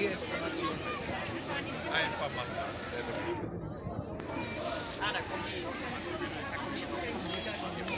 Deeskalation ist. Einfach machen. Ah, da kommen die. Da kommen die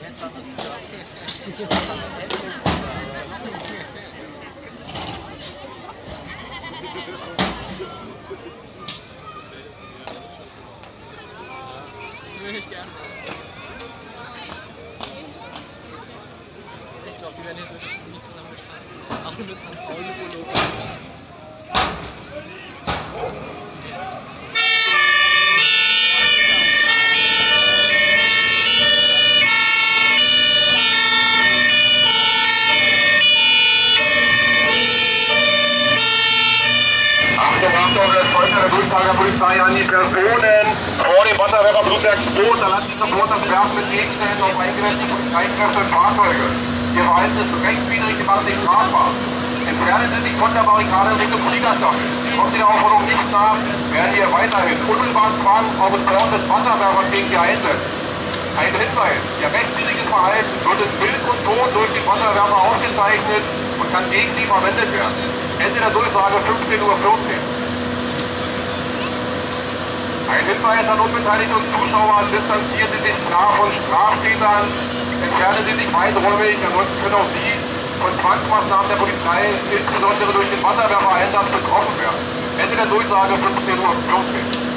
Jetzt haben wir es geschafft. Das würde ich gerne. Ich glaube, die werden jetzt wirklich nie zusammengeschlagen. Auch mit St. Pauli-Pullover. Der Polizei an die Personen vor dem Wasserwerfer Blutwerk 2. Da lassen Sie sofort das Werfen mit Gegenständen auf eingesetzte Polizeikräfte und Fahrzeuge. Ihr Verhalten ist rechtswidrig, machen sich strafbar. Entfernen Sie sich von der Barrikade Richtung Fliegerstaffel. Kommt der Aufforderung nicht nach, werden wir weiterhin unmittelbar fragen, ob es Bord des Wasserwerfers gegen Sie einsetzt. Ein Hinweis, Ihr rechtswidriges Verhalten wird in Bild und Ton durch den Wasserwerfer aufgezeichnet und kann gegen Sie verwendet werden. Ende der Durchsage 15.14 Uhr. Ein Hinweis an unbeteiligte Zuschauer, distanzieren Sie sich klar von Straftätern, entfernen Sie sich weiträumig, ansonsten können auch Sie von Zwangsmaßnahmen der Polizei, insbesondere durch den Wasserwerfereinsatz, betroffen werden. Ende der Durchsage 15.14 Uhr.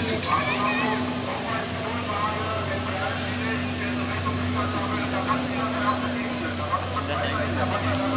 Thank you.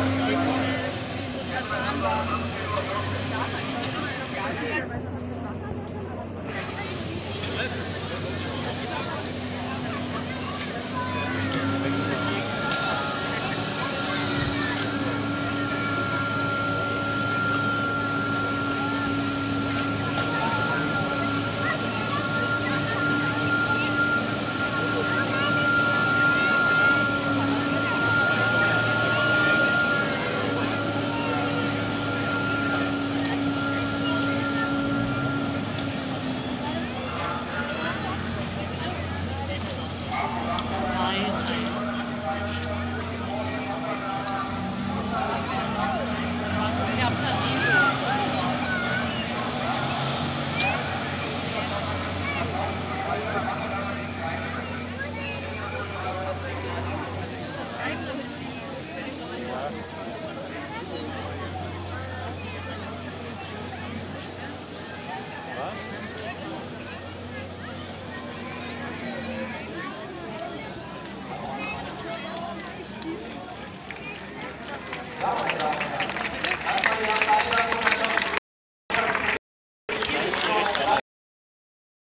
Oh my God.